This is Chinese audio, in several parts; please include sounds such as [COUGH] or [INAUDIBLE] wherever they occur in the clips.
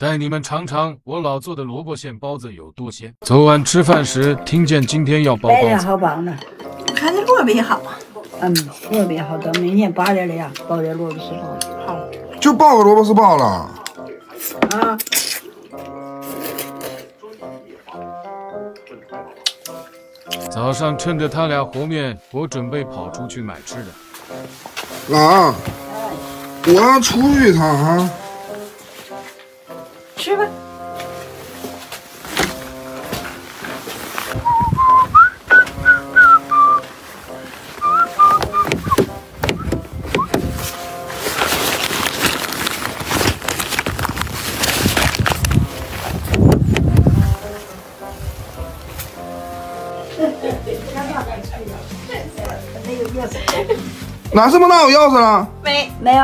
带你们尝尝我老做的萝卜馅包子有多鲜。昨晚吃饭时听见今天要包包子，好棒呢，看这萝卜也好，嗯，萝卜好，等明天八点的呀，包点萝卜丝包子。好，就包个萝卜丝包了。啊，早上趁着他俩和面，我准备跑出去买吃的。老，我要出去一趟哈。吃吧。哪怎么哪有钥匙了？没没有，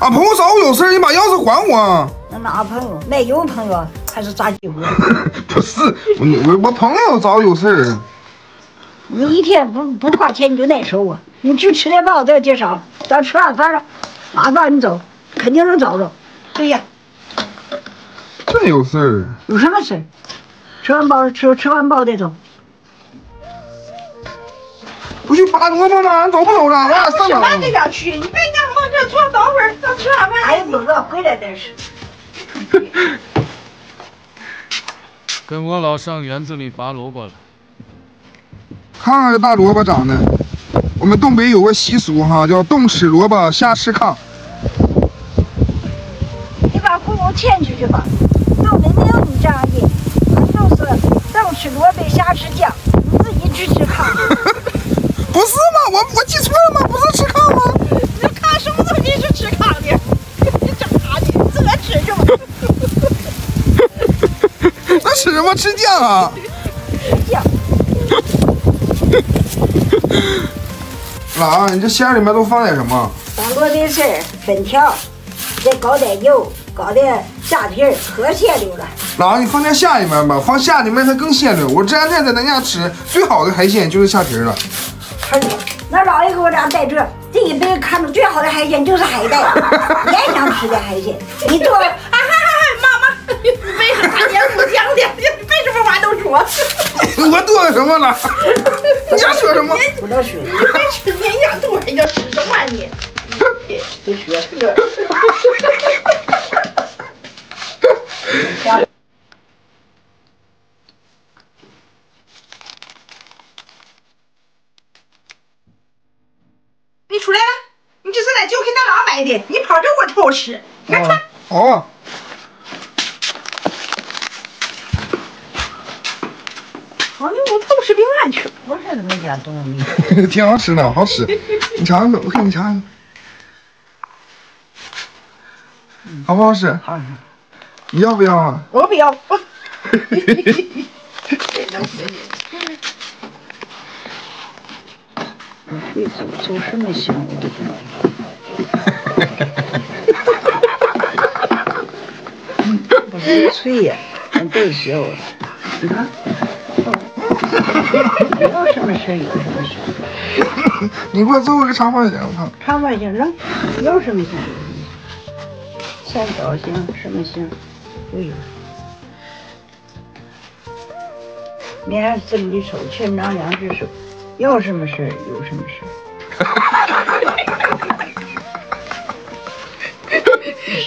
俺朋友找我有事儿，你把钥匙还我。那哪朋友？没有朋友，还是咋结婚？[LAUGHS] 不是，我我我朋友找我有事儿。你一天不不花钱你就难受啊！你去吃点包子介绍，咱吃完饭了，马上你走，肯定能找着。对呀，真有事儿。有什么事儿？吃完包吃吃完包再走。不去拔萝卜吗？俺走不走了？俺俩上吃饭去，你别干往这坐，等会儿等吃完饭哎，不饿，回来再吃。[LAUGHS] 跟我老上园子里拔萝卜了。看看这大萝卜长得，我们东北有个习俗哈，叫冬吃萝卜夏吃糠。你把父母牵出去吧，东北没有你这样的，俺都是冬吃萝卜夏吃姜，你自己去吃糠。不是吗？我我记错了吗？不是吃糠吗？你看什么东西是吃糠的？你整啥呢？自个儿吃去吧。那吃什么？吃酱啊？酱，老，你这馅里面都放点什么？把萝卜丝儿粉条，再搞点肉，搞点虾皮儿，可鲜溜了。老，你放点虾里面吧，放虾里面它更鲜溜。我这两天在咱家吃最好的海鲜就是虾皮了。儿子，那姥爷给我俩带这，这一辈子看着最好的海鲜就是海带，[LAUGHS] 俺想吃的海鲜。你做，[LAUGHS] 啊哈哈！妈妈，为啥你不讲的？为什么话都说？我多什么了？[LAUGHS] 你什么？不能说，你你什么呢？不说。你出来了，你这是来就给咱俩买的，你跑这我偷吃，你看看。啊，好像我偷吃饼干去了。我说他们家东西，[LAUGHS] 挺好吃的，好吃。你尝尝，我给你尝尝，好不好吃？好吃。你要不要啊？我不要，[LAUGHS] 我。你走走什么香？我的天！不是脆呀，俺都笑了。你看，有什么事儿有什么事。你给我做个长方形，我看。长方形能有什么形？三角形什么形都有。面这里手，全长两只手，要什么事儿有什么事儿。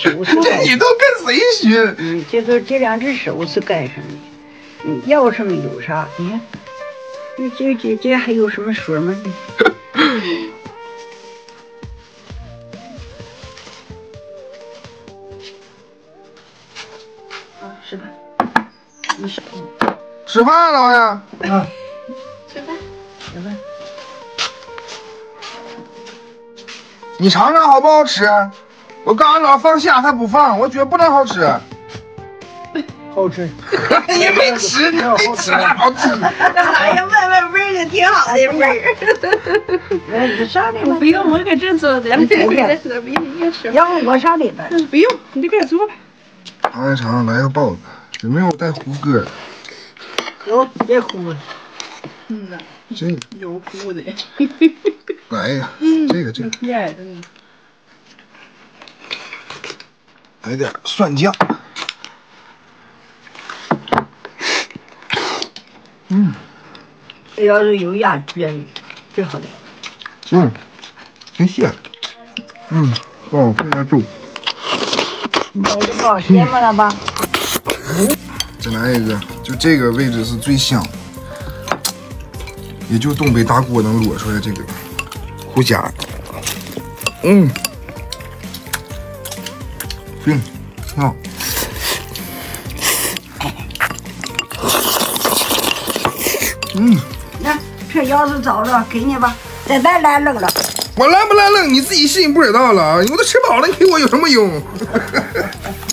这干你都跟谁学？嗯，这个这两只手是干什么的？你，要什么有啥？你看，你这这这还有什么说吗？啊，是吧？你是吃饭了，老爷。啊，吃饭。吃饭。你尝尝好不好吃？我刚刚老放虾，他不放，我觉得不能好吃。好吃。[LAUGHS] 你没吃，你 [LAUGHS] 没吃，好吃。[LAUGHS] 哎呀，问问味儿也挺好的味儿。哎，你上里边不。用，我搁这坐着。你别别吃。要不我上里边。不用，你就搁这坐吧。尝一尝，来个包子，有没有带胡歌的？有，别哭了。嗯呐，这个，有哭的。来呀，这个这个，来点蒜酱。嗯要是有牙齿，最好的。嗯，真鲜。嗯，哦，配点粥。你这包咸吗？了吧？再来一个，就这个位置是最香，也就东北大锅能摞出来这个胡虾。嗯，行，挺好。嗯，来这钥匙找着，给你吧，在咱来扔了。我烂不烂扔你自己心里不知道了，我都吃饱了，你给我有什么用？[LAUGHS]